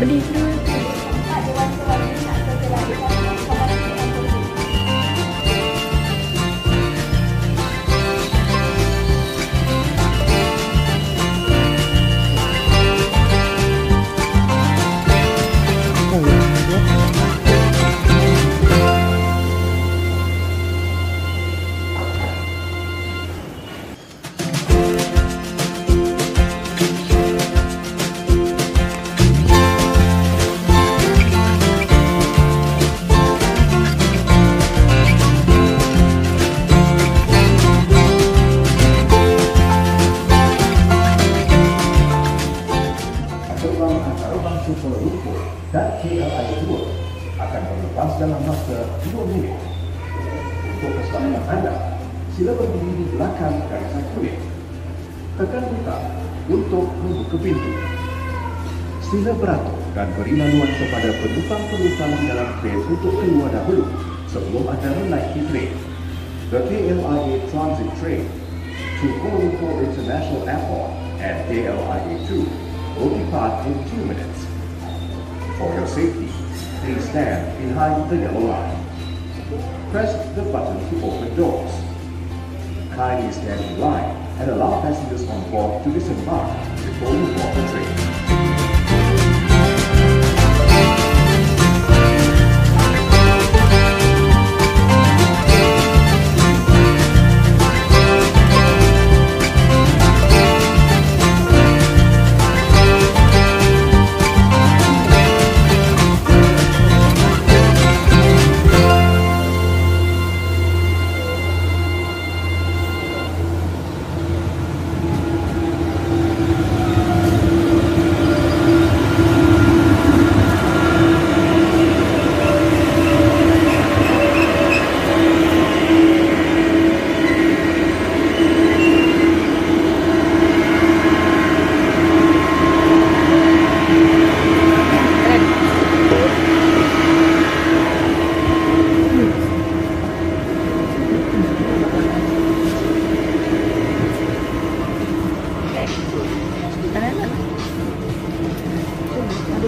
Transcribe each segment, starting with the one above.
不离 dan KLIA 2 akan berlepas dalam masa 2 minit. Untuk keselamatan anda, sila berdiri di belakang garisan kulit. Tekan butang untuk membuka pintu. Sila beratur dan beri laluan kepada penumpang-penumpang dalam train untuk keluar dahulu sebelum anda menaiki train. The KLIA Transit Train to Kuala Lumpur International Airport and KLIA 2 will depart in two minutes. For your safety, please stand behind the yellow line. Press the button to open doors. Kindly stand in line and allow passengers on board to disembark before you board the train.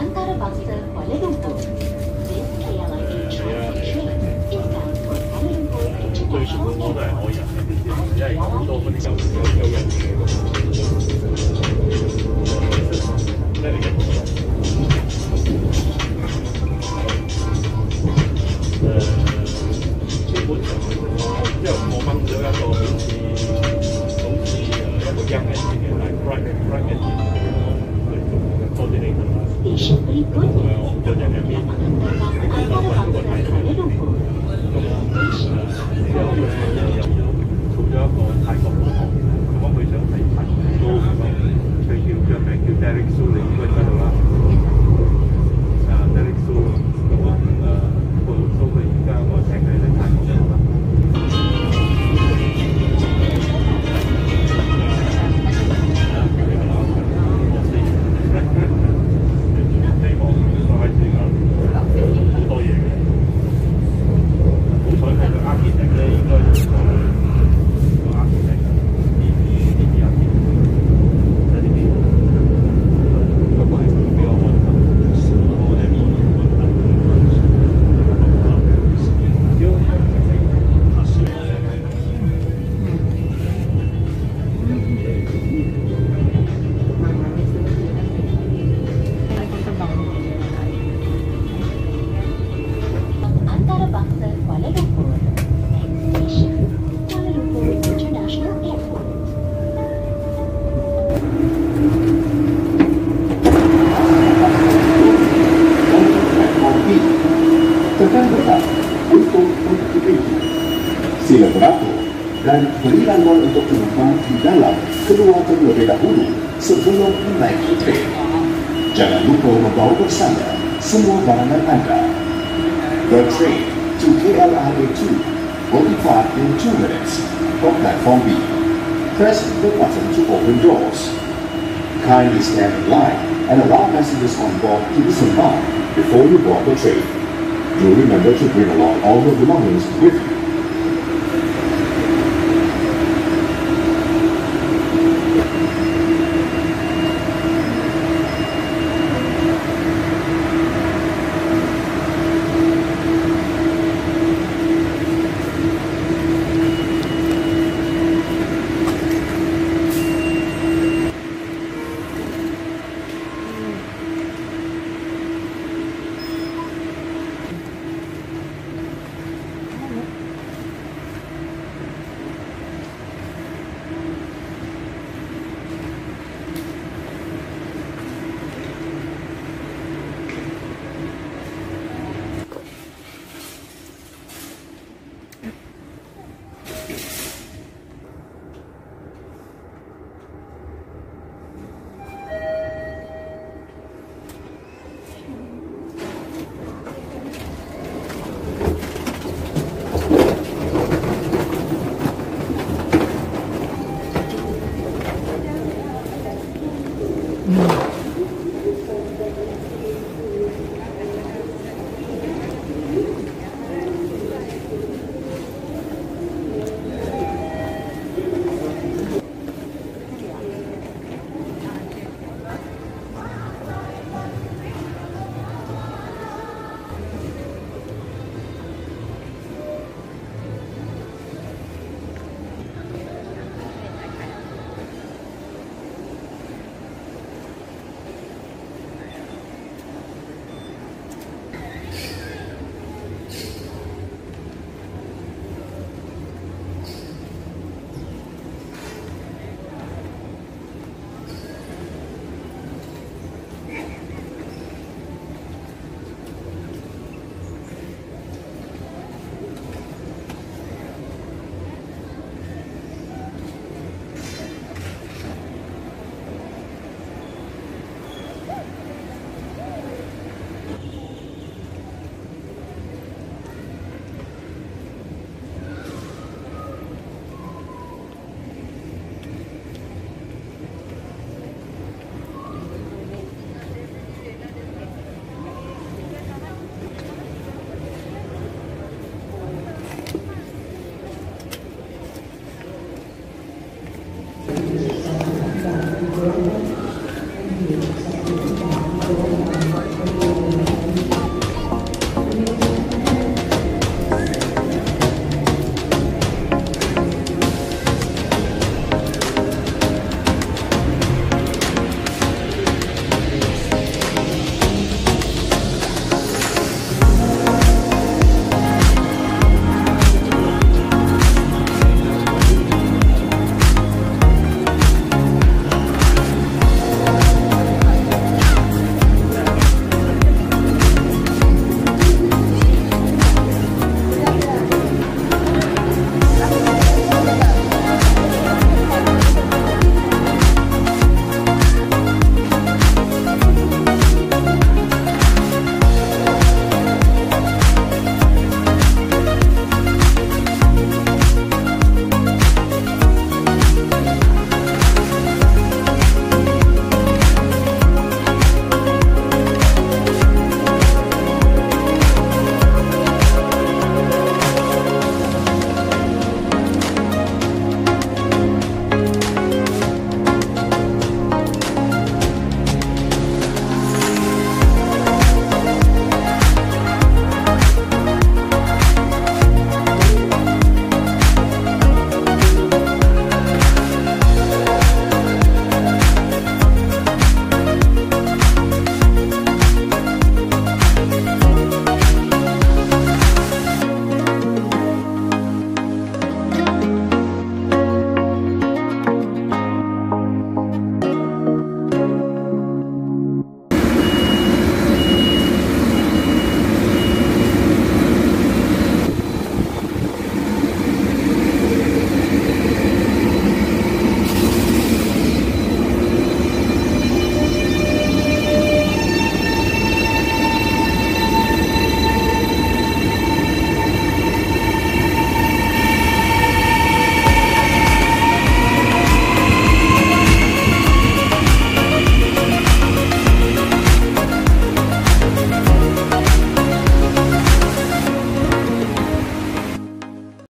terbang antarabangsa Kuala Lumpur. This KLIA Transit train is bound for Kuala Lumpur International Airport 咁之後咧，又做咗一個泰國項目，咁我佢想提升高度，所以叫佢叫 Daniel 嚟幫手。Dan beri laluan untuk penumpang di dalam keluar terlebih dahulu sebelum menaiki train. Jangan lupa membawa bersama semua barangan anda. The train to KLIA 2 will depart in 2 minutes from platform B. Press the button to open doors. Kindly stand in line and allow passengers on board to disembark before you board the train. Do remember to bring along all your belongings with you. Mm.